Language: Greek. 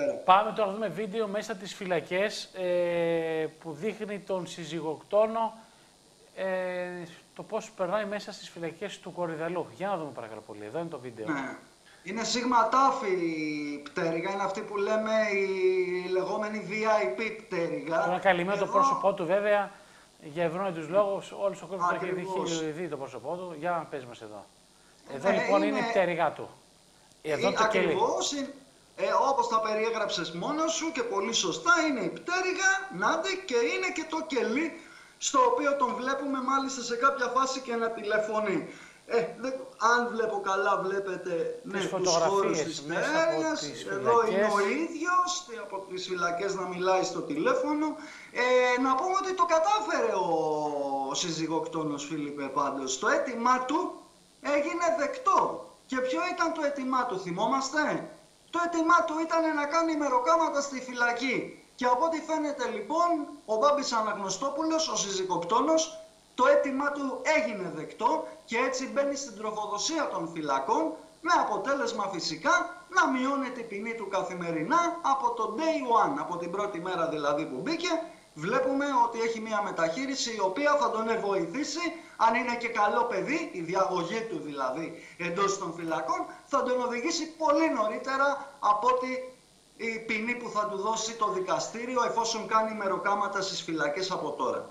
Δευτέρα. Πάμε τώρα να δούμε βίντεο μέσα τις φυλακές ε, που δείχνει τον συζυγοκτόνο ε, το πώς περνάει μέσα στις φυλακές του Κορυδαλού. Για να δούμε παρακαλώ πολύ. Εδώ είναι το βίντεο. Ναι. Είναι σίγμα τάφη πτέρυγα, είναι αυτή που λέμε η λεγόμενη VIP πτέρυγα. Τώρα καλυμμένο το Εδώ- πρόσωπό του βέβαια για ευνόητους λόγους. Όλος ο κόσμος το έχει Ακριβώς. δει, δει το πρόσωπό του. Για να πες μας εδώ. Εδώ Ε, λοιπόν είναι, είναι- η πτέρυγά του. Εδώ Ε, το κελί. Ακριβώς, είναι- ε, όπως τα περιέγραψες μόνος σου και πολύ σωστά είναι η πτέρυγα, νάντε και είναι και το κελί στο οποίο τον βλέπουμε μάλιστα σε κάποια φάση και να τηλεφωνεί. Ε, δεν- αν βλέπω καλά βλέπετε ναι, Τις τους φωτογραφίες χώρους της μέσα από πτέρυγας. τις Εδώ είναι ο φυλακές. ίδιος από τις φυλακές να μιλάει στο τηλέφωνο. Ε, να πούμε ότι το κατάφερε ο συζυγοκτόνος Φίλιππε πάντως. Το αίτημά του έγινε δεκτό. Και ποιο ήταν το αίτημά του, θυμόμαστε; Το αίτημά του ήταν να κάνει μεροκάματα στη φυλακή. Και από ό,τι φαίνεται λοιπόν, ο Μπάμπης Αναγνωστόπουλος, ο συζυγοκτόνος, το αίτημά του έγινε δεκτό και έτσι μπαίνει στην τροφοδοσία των φυλακών με αποτέλεσμα φυσικά να μειώνεται η ποινή του καθημερινά από το day one, από την πρώτη μέρα δηλαδή που μπήκε. Βλέπουμε ότι έχει μια μεταχείριση η οποία θα τον βοηθήσει, αν είναι και καλό παιδί, η διαγωγή του δηλαδή εντός των φυλακών, θα τον οδηγήσει πολύ νωρίτερα από ότι η ποινή που θα του δώσει το δικαστήριο εφόσον κάνει μεροκάματα στις φυλακές από τώρα.